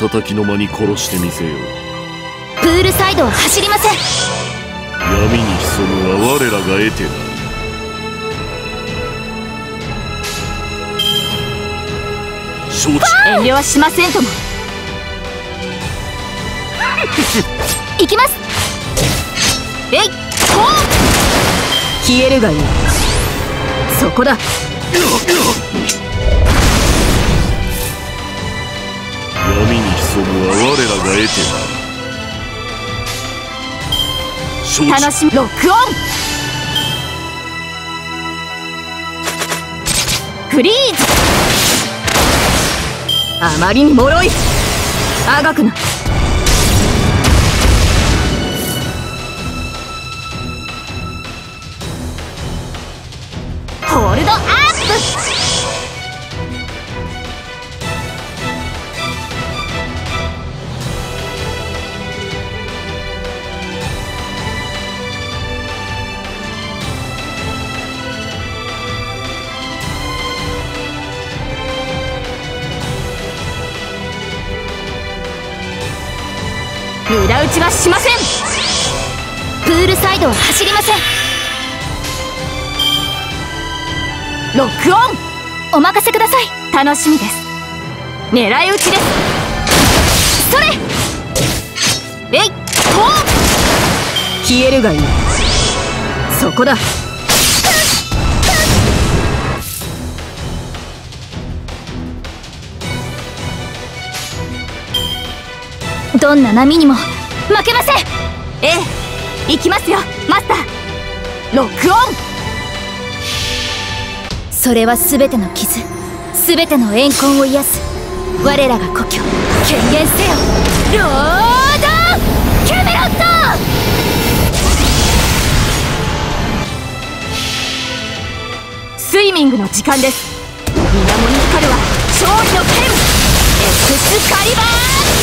瞬きの間に殺してみせよう。プールサイドは走りません。闇に潜むは我らが得てな承知。遠慮はしませんとも。行きます。えい消えるがいい。そこだ闇に潜むは我らが得てな承知楽しみ。ロックオンフリーズ。あまりに脆い。あがくな。ホールドアップ。ちはしません。プールサイドは走りません。ロックオン。お任せください。楽しみです。狙い撃ちです。それ。えいほう。消えるがいい。そこだ。どんな波にも。負けません。ええ行きますよマスター。ロックオンそれは全ての傷全ての怨恨を癒す。我らが故郷権限せよ。ロードキャメロット！スイミングの時間です。水面に光るは勝利の剣！エクスカリバー！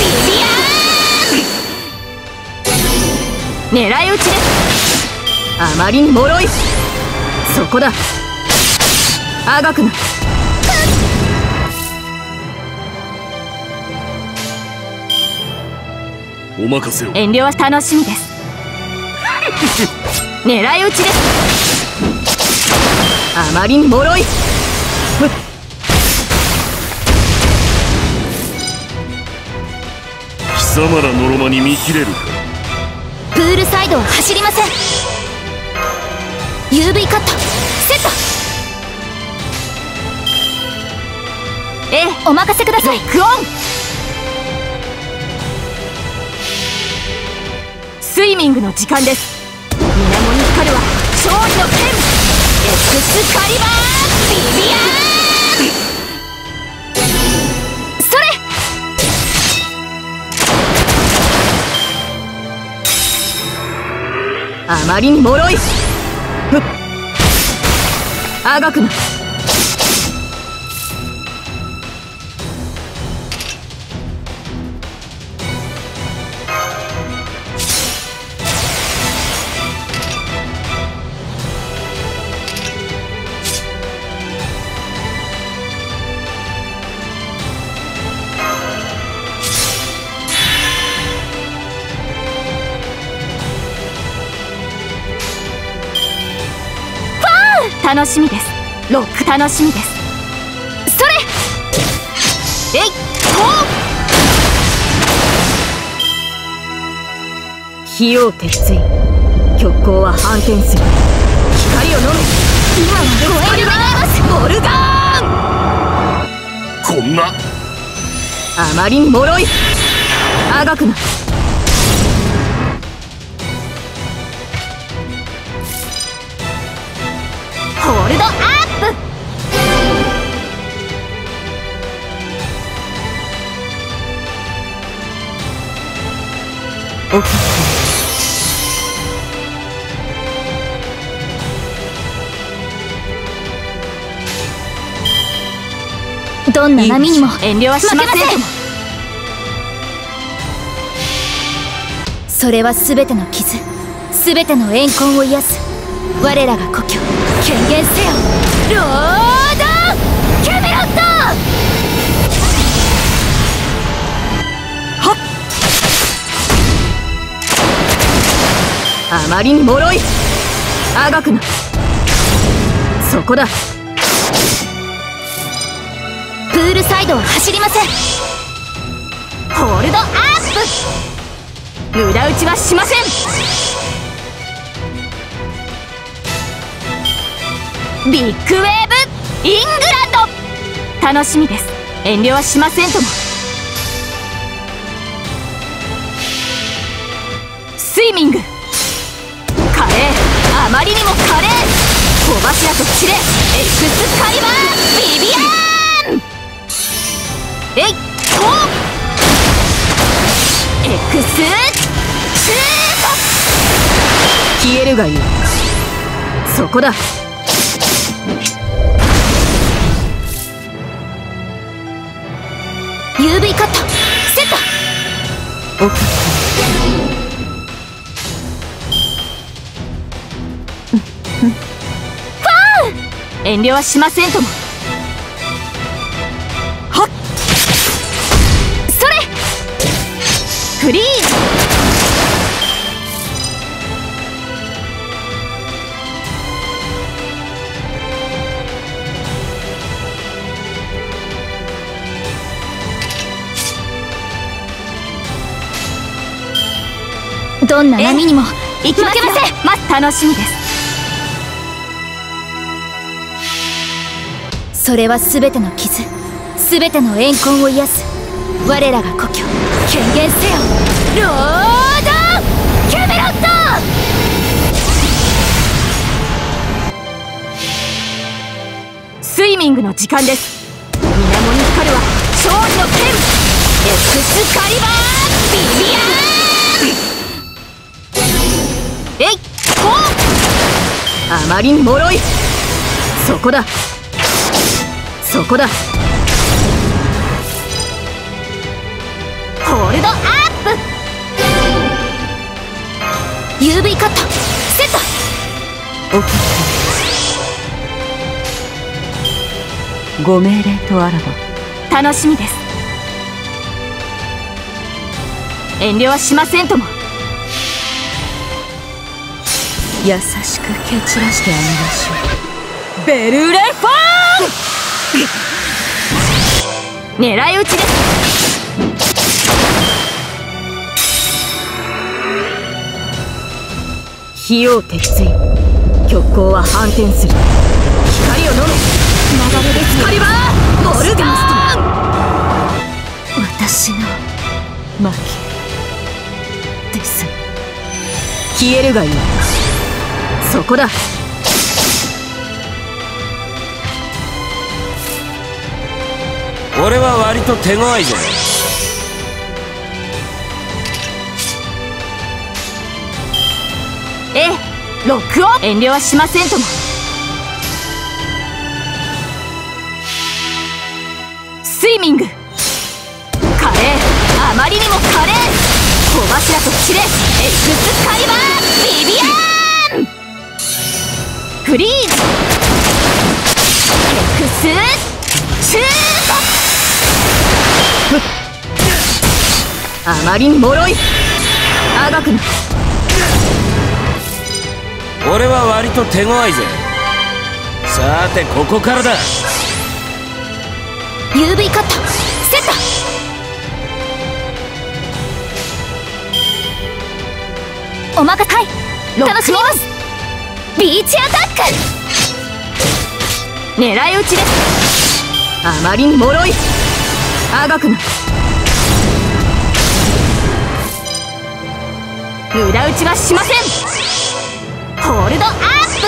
ビビアー狙い撃ちです。あまりに脆い。そこだ。あがくなお任せを。遠慮は楽しみです。狙い撃ちです。あまりに脆い。貴様らのろまに見切れるかプールサイドは走りません。UV カットセット。ええお任せください。クオン。スイミングの時間です。水面に光るは勝利の剣。エクスカリバービビアーンまりに脆い。ふっ。あがくな。楽しみです。ロック楽しみです。それ！えい！ほ費用鉄槌極光は反転する。光を飲め。今はご遠慮願います。ボルガーン！こんな。あまりに脆い。あがくなどんな波にも遠慮はしません。負けませんそれは全ての傷全ての怨恨を癒す。我らが故郷権限せよ。ロード！キャメロットあまりに脆い。あがくな。そこだ。プールサイドは走りません。ホールドアップ。無駄打ちはしません。ビッグウェーブ。イングランド。楽しみです。遠慮はしませんとも。スイミング。華麗あまりにも華麗小柱と散れ。エクスカリバービビアン。えいとエクスシュー。ト消えるがいい。そこだ。UV カット。セット。遠慮はしませんとも。はっ。それ。フリーズどんな波にも行きません。ま楽しみですそれは全ての傷全ての怨恨を癒す。我らが故郷権限せよ。ロード！キャメロット！スイミングの時間です。水面に光るは勝利の剣！エクスカリバー！ビビアン！えい！ほう！あまりに脆い！そこだ！そこだ。ホールドアップ。UV カット。セット。オッケーご命令とあらば。楽しみです。遠慮はしませんとも。優しく蹴散らしてあげましょう。ベルレフォン狙い撃ちです。火を鉄槌極光は反転する。光を飲め。流れでスカリバーモルガン。私の負けです。消えるがいい。そこだ。俺は割と手強いぜ。ええロックオン遠慮はしませんとも。スイミング。華麗あまりにも華麗小柱と散れエクスカリバー。ビビアン。フリーズ。エクスシューあまりに脆い。あがくな。俺は割と手強いぜ。さてここからだ。UV カット。セット。おまかはい楽しみます。ビーチアタック。狙い撃ちです。あまりに脆い。あがくな無駄打ちはしません。ホールドアップ。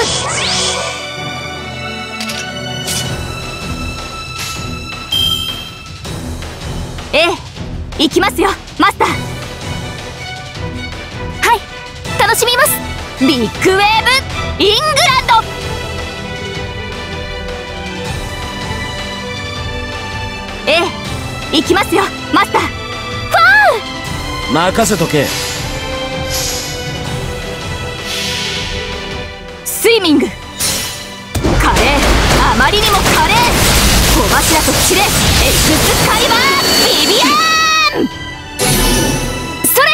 ええ行きますよマスター。はい楽しみます。ビッグウェーブイングランド。ええ行きますよマスター。ファー。任せとけ。クスカリバービビアンそれ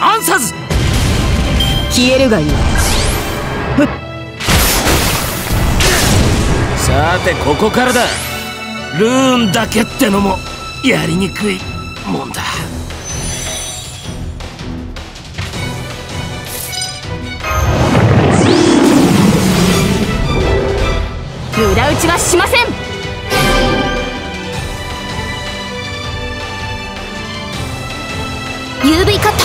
アンサズ消えるがいい。さてここからだ。ルーンだけってのもやりにくいもんだ。裏打ちはしません「UV カット。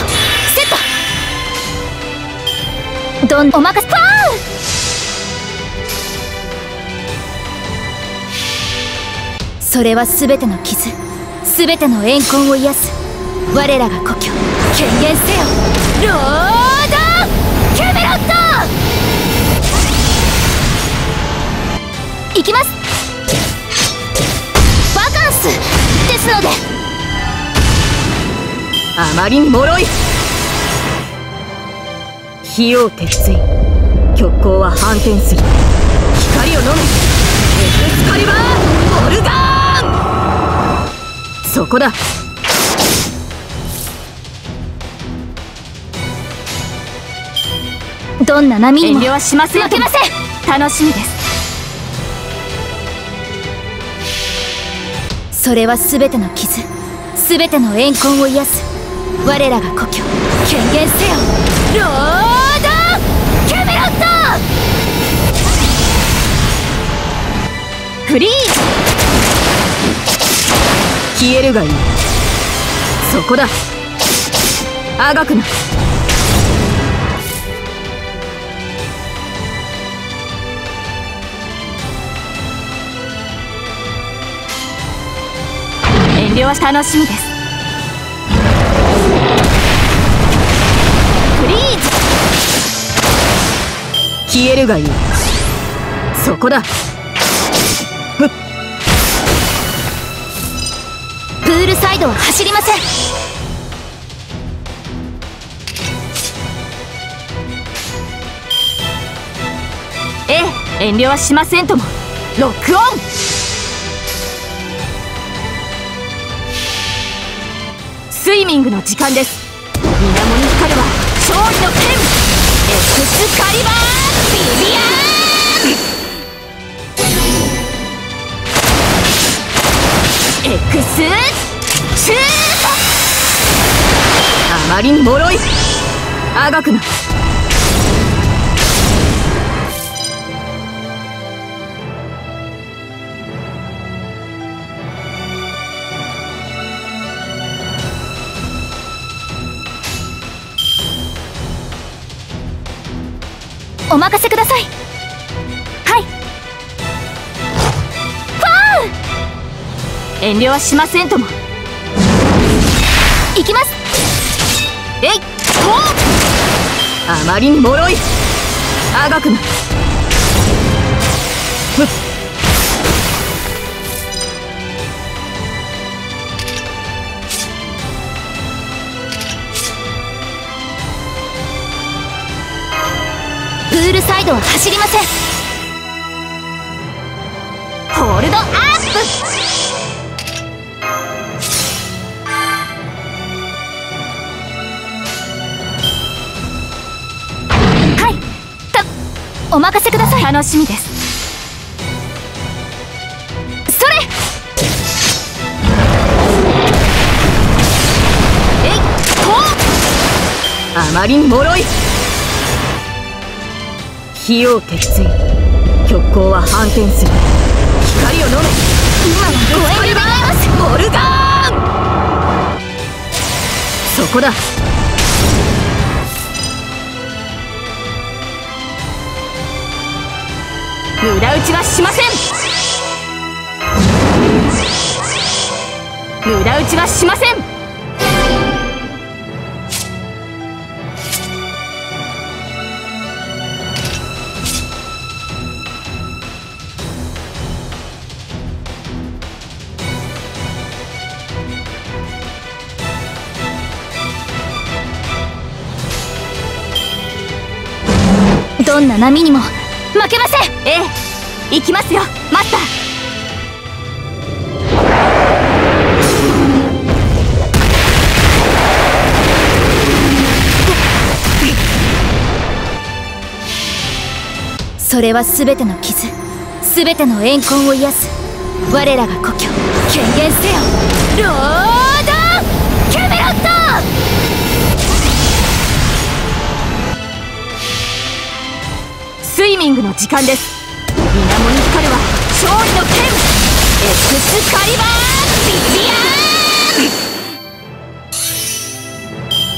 セット。どんおまかせ。パー！ンそれは全ての傷。全ての怨恨を癒す。我らが故郷。権限せよ。ロードキャメロット！行きます。バカンス！ですので。あまりに脆い。火を鉄槌極光は反転する。光を飲めエクスカリバーオルガーン!そこだ。どんな波にも遠慮はしません。負けません。楽しみです。それは全ての傷全ての怨恨を癒す我らが故郷権限せよロードキャメロットフリー消えるがいいそこだあがくな遠慮は楽しみです。リーズ。消えるがいい。そこだ。プールサイドは走りません。ええ遠慮はしませんとも。ロックオン。スイミングの時間です。勝利の剣エクスカリバービビアーン。エクスシューあまりに脆い。あがくな。お任せください。はい。ファー遠慮はしませんとも。行きます。えい！とあまりに脆い。あがくな。ールサイドは走りません。ホールドアップ。はい。たお任せください。楽しみです。あまりに脆い火を鉄槌極光は反転する。光を飲め。今はご遠慮願います。オルガーン。そこだ。裏打ちはしません。裏打ちはしません。波にも負けません。ええ行きますよ。マスターそれは全ての傷全ての怨恨を癒す。我らが故郷権限せよ。ロースイミングの時間です。水面に光るは勝利の剣。エクスカリバー。ビビアーン。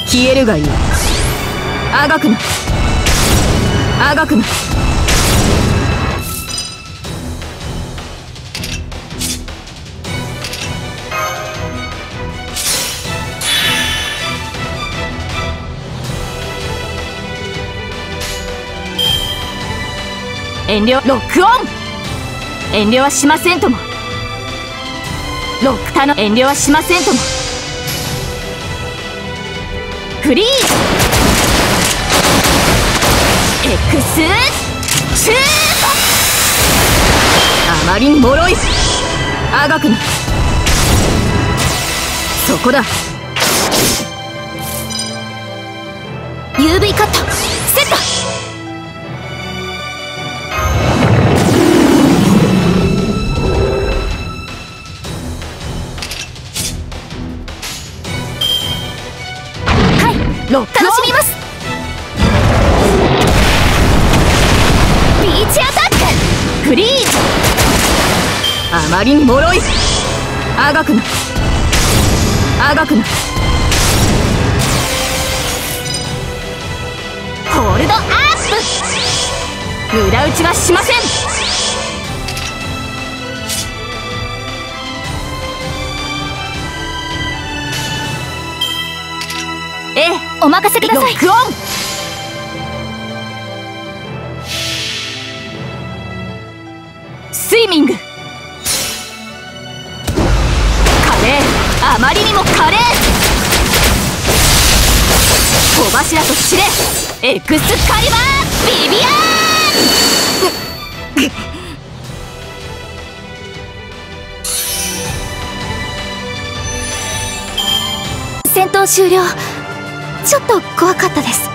消えるがいい。あがくな。あがくな。遠慮ロックオン遠慮はしませんとも。ロックタの遠慮はしませんとも。フリー。ズエクスシュー。トあまりに脆い。あがくな。そこだ。UV カット。セット。まりに脆い。あがくな。あがくな。ホールドアップ。無駄打ちはしません。ええお任せください。ロックオン。スイミングまりにも華麗。小柱と知れエクスカリバービビア戦闘終了。ちょっと怖かったです。